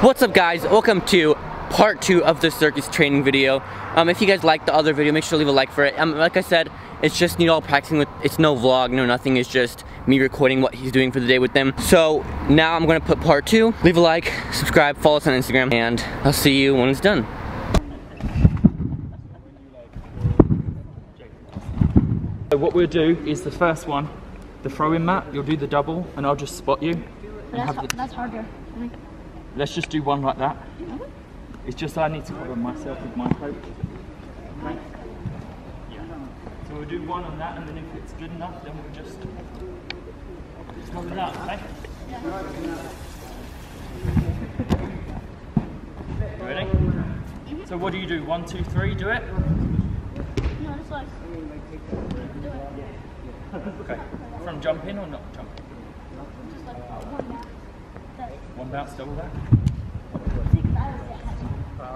What's up guys? Welcome to part two of the circus training video. Um, if you guys liked the other video, make sure to leave a like for it. Um, like I said, it's just Nidal practicing with, it's no vlog, no nothing, it's just me recording what he's doing for the day with them. So now I'm gonna put part two. Leave a like, subscribe, follow us on Instagram, and I'll see you when it's done. So what we'll do is the first one, the throw-in mat, you'll do the double and I'll just spot you. That's, the- that's harder. Let's just do one like that. It's just I need to cover myself with my coat. Okay? Yeah. So we'll do one on that and then if it's good enough then we'll just, just cover that, okay? Ready? So what do you do? One, two, three, do it? no, it's like. Okay. From jump in or not jump? Just like one. That's One bounce, double that? see, 'cause I was there. Okay. Hey,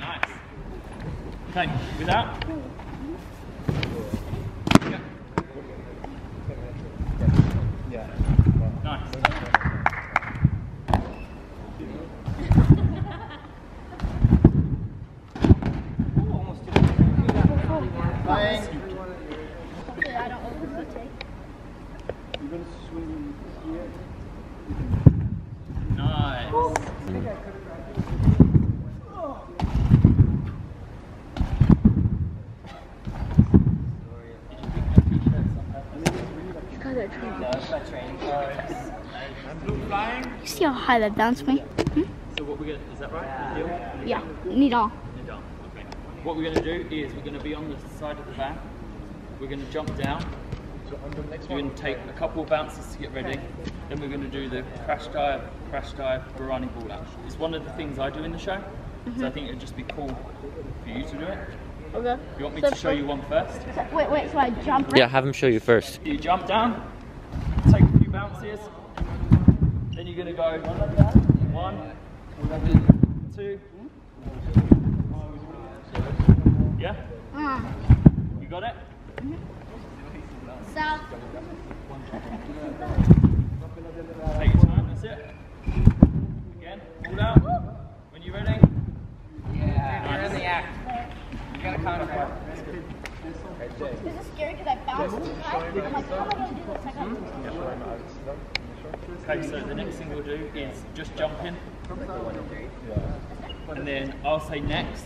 nice. Okay, with that. Nice. Hopefully I don't overtake. Nice. These guys are training. You see how high that bounced me? Hmm? So what we're gonna, is that right? The deal? Yeah, Nidal. You're. Okay. What we're gonna do is we're gonna be on the side of the van. We're gonna jump down. We're gonna take a couple of bounces to get ready. Then we're gonna do the crash dive, crash dive, Barani ball out. It's one of the things I do in the show. So I think it'd just be cool for you to do it. Okay. You want me to show you one first? Wait, wait, so I jump right? Yeah, have him show you first. You jump down, take a few bounces, then you're gonna go one, two, yeah? Uh, You got it? South. Take your time, that's it. Again, hold out. When you're ready. Yeah, you're in the act. You gotta contact. This is scary because I bounced too high. I'm like, how am I going to do this? I got Okay, so the next thing we'll do is just jump in. And then I'll say next.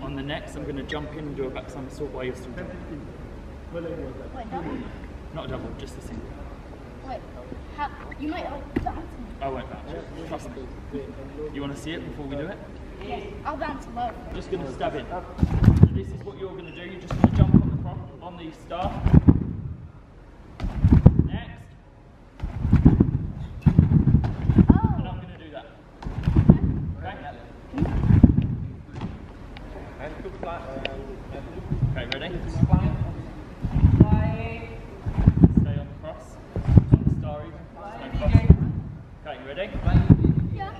On the next, I'm gonna jump in and do a back somersault while you're still jumping. Wait, no. Not a double, just a single. Wait. How, you might bounce. I won't bounce. Trust me. You wanna see it before we do it? Yes, I'll bounce low. I'm just going to stab in. So this is what you're going to do. You're just going to jump on the front, on the star. Next. Oh. And I'm going to do that. Okay? Okay, ready? Stay on the cross. On the star even. There's no cross. Okay, you ready? Yeah.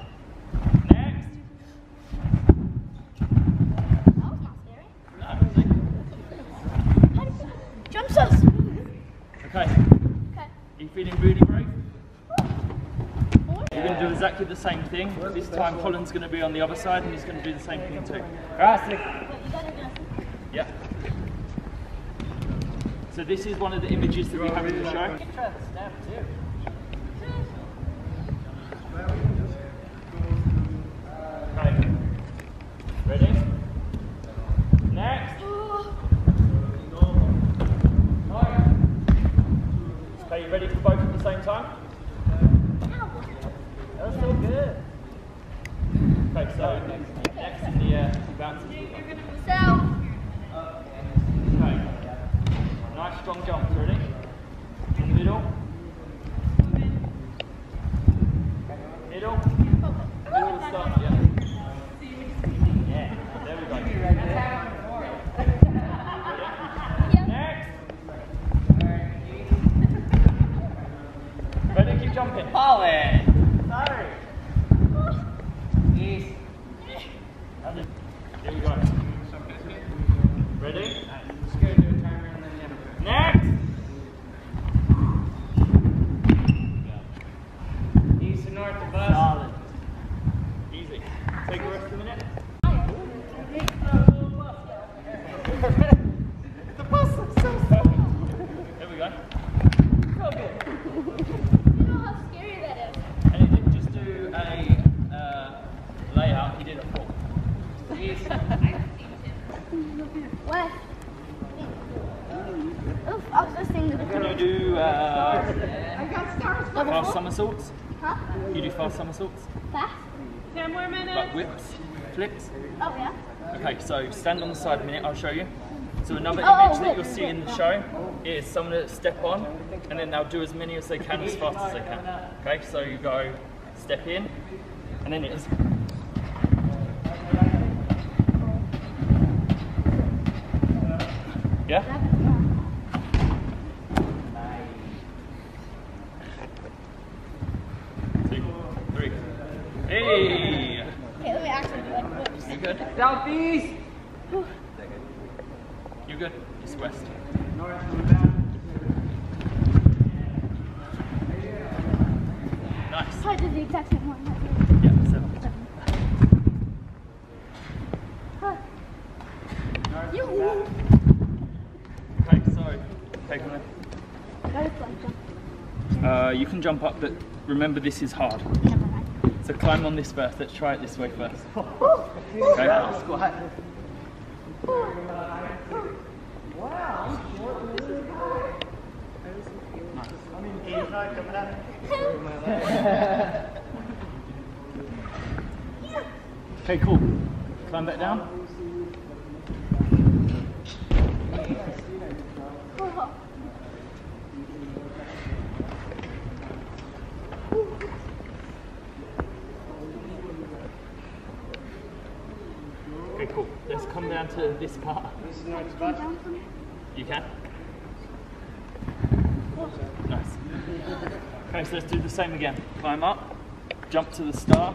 Next. That was not scary. No, see? How did you jump so smooth? Okay. Are you feeling really brave? You're going to do exactly the same thing. This time Colin's going to be on the other side and he's going to do the same thing too. Right, Wait, you guys are gonna. Yeah. So this is one of the images that we have in the show. Okay. Ready? Next. Okay, you ready for both at the same time? That's so good. Okay, so next in the uh, two bounces. South. Okay. Nice strong jumps, ready? In the middle. Middle. Middle of the start, yeah. Yeah, there we go. Ready? Next. it. Polly. Sorry. East. Here we go. Ready? Next. East and north of us. Solid. Easy. Take a rest a minute. There we go. You know how scary that is. And he didn't just do a uh, layout, he did a full. East. What? Oof, I was just thinking. Can you do uh, I got stars. Fast somersaults? Huh? You do fast somersaults? Fast? Ten more minutes. Like whips, flips? Oh, yeah? Okay, so stand on the side a minute, I'll show you. So another Oh, image that you'll see in the show is someone that step on and then they'll do as many as they can as fast as they can. Okay, so you go step in and then it is. Yeah? Two, three. Hey! Okay, let me actually do like whips. You good? Southeast. You good? East west. Nice. I did the exact same one. Yeah, seven. Huh. You. Okay, so take on That is like jump. Uh, you can jump up, but remember this is hard. Never mind. So climb on this first. Let's try it this way first. Okay. Squat. Okay, cool. Climb back down. cool. Let's come down to this part. For me. You can. Nice. Okay, so let's do the same again. Climb up, jump to the star,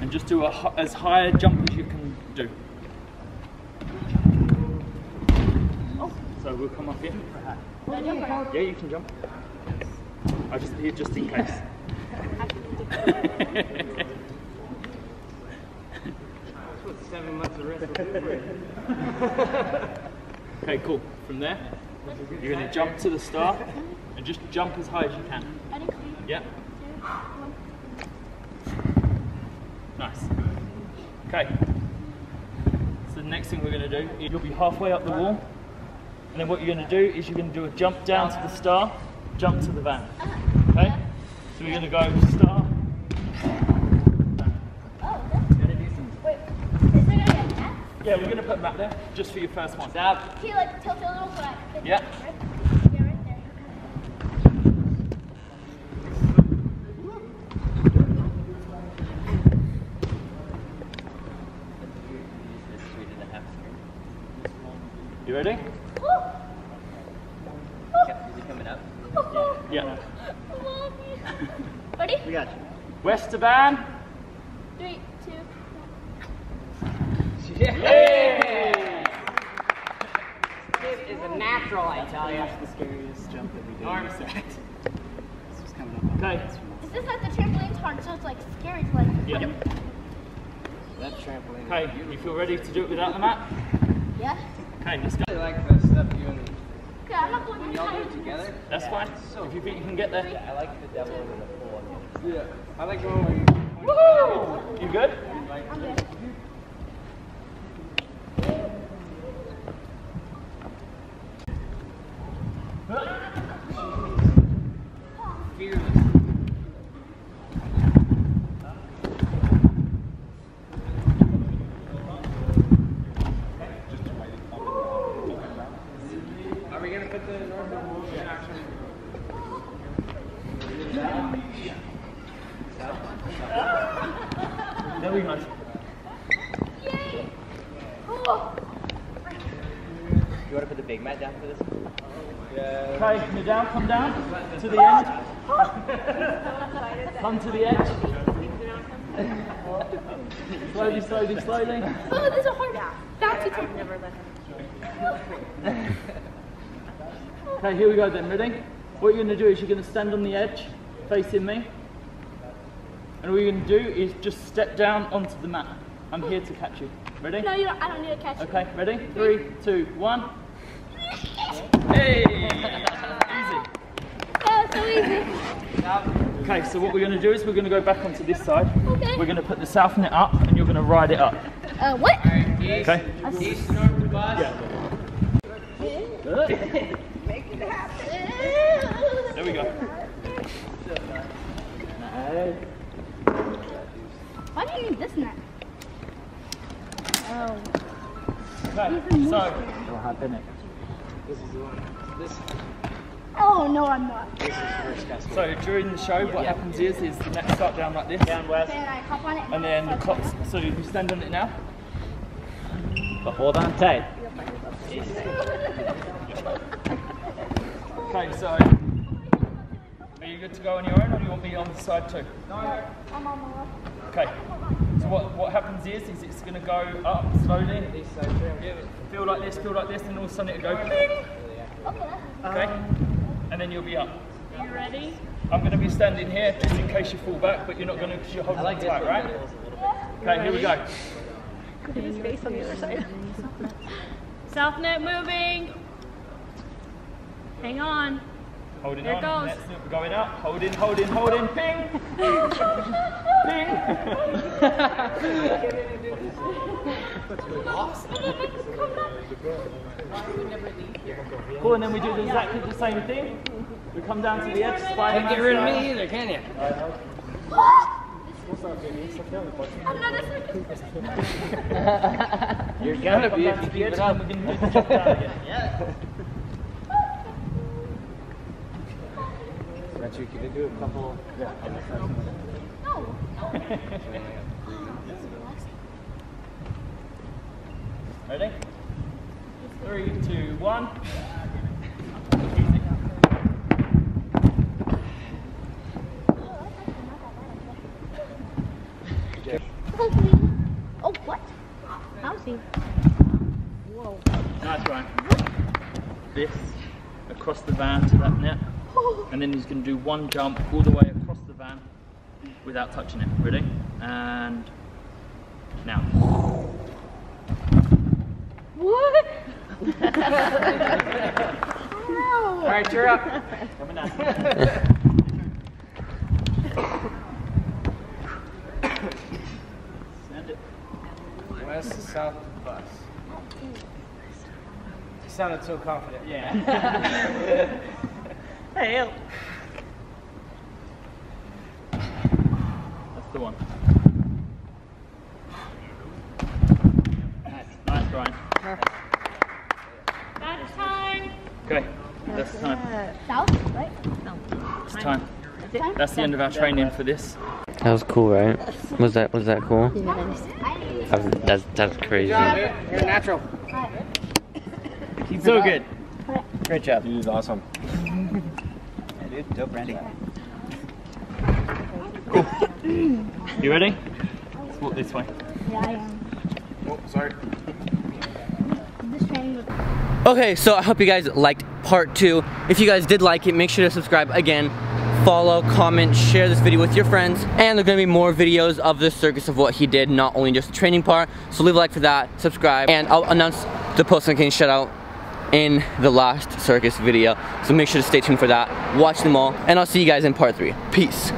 and just do a, as high a jump as you can do. So we'll come up here. Yeah, you can jump. I just here just in case. Seven months of rest. okay, cool. From there, you're gonna jump to the star and just jump as high as you can. Ready? Three, Yeah. Nice. Okay. So the next thing we're going to do, you'll be halfway up the wall, and then what you're going to do is you're going to do a jump down to the star, jump to the van. Uh-huh. Okay? So we're going to go star. Oh, that's. Wait, is there gonna be a net? Yeah, we're going to put a map there just for your first one. Stop. Can you like tilt it a little so I can Yeah. Right? Yeah, right there. You ready? Woo! Is it coming up? Yeah. Oh. Oh, Love. Ready? We got you. Westaban. Three, two. Yay! It is a natural, I tell you. That's the scariest jump that we did. Arm set. This was coming up. Okay. Is this like the trampoline's hard, so it's like scary to like. Yeah. That trampoline. Okay, you feel ready to do it without the map? Yeah. Okay, let's go. I like the stuff you and Okay, I'm not going y'all do it together. That's fine. So if you think you can get there. Yeah, I like the devil in the pool. Yeah. I like the one where you. Woo! You good? I'm good. Fearless. Are we gonna put the normal move in action? Very nice. Yay! Oh, You wanna put the big mat down for this? Yeah. Okay, come down, come down to the end. Come to the edge. slowly, slowly, slowly. Oh, this is a hard bouncy time. Okay, here we go then, ready? What you're going to do is you're going to stand on the edge, facing me. And all you're going to do is just step down onto the mat. I'm here to catch you. Ready? No, you don't, I don't need to catch Okay, ready? Three, two, one. Hey! Easy. Oh, so easy. Okay, so what we're going to do is we're going to go back onto this side. Okay. We're going to put the south net up and you're going to ride it up. Uh, what? Okay? East. Yeah. There we go. Why do you need this net? Oh. Okay, so Oh, no, I'm not. so during the show, what happens is is the nets start down like this, Down west. Then I hop on it. and then the clocks. So you stand on it now. But hold on tight. Okay, so are you good to go on your own, or do you want me on the side too? No, I'm on my left. Okay. So what, what happens is, is it's going to go up slowly. Yeah, Feel like this, feel like this, and all of a sudden it'll go ping. Okay. And then you'll be up. Are you ready? I'm going to be standing here just in case you fall back, but you're not going to because you're holding on tight, right? Okay, here we go. Could be space on the other side. South net moving. Hang on. Holding Here on. goes. Next, we're going up. Holding, holding, holding. Ping. Ping. cool, and then we do exactly the same thing. We come down to the edge, spider Can't get rid of me either, can you? You're gonna be if you keep it up. We're you could do a couple. Yeah. No. Ready? Three, two, one. Easy. Oh, what? How's he? Nice one. This across the van to that net, and then he's going to do one jump all the way across the van without touching it. Ready? And now. What? All right, you're up. Coming down. Send it. West to south to the bus. You sounded so confident. Yeah. Hey, help. That's the one. Nice, nice, Brian. That's time. Okay, that's the time. South, right? It's time. That's the end of our training for this. That was cool, right? Was that was that cool? That was- that's that's crazy. You're natural. So good. Great job. Dude, awesome. Yeah, dude, dope branding. You ready? Let's walk this way. Yeah, I am. Oh, sorry. This training was. Okay, so I hope you guys liked part two. If you guys did like it, make sure to subscribe again. Follow, comment, share this video with your friends. And there's gonna be more videos of the circus of what he did, not only just the training part. So leave a like for that, subscribe, and I'll announce the post notification shout out in the last circus video. So make sure to stay tuned for that. Watch them all, and I'll see you guys in part three. Peace.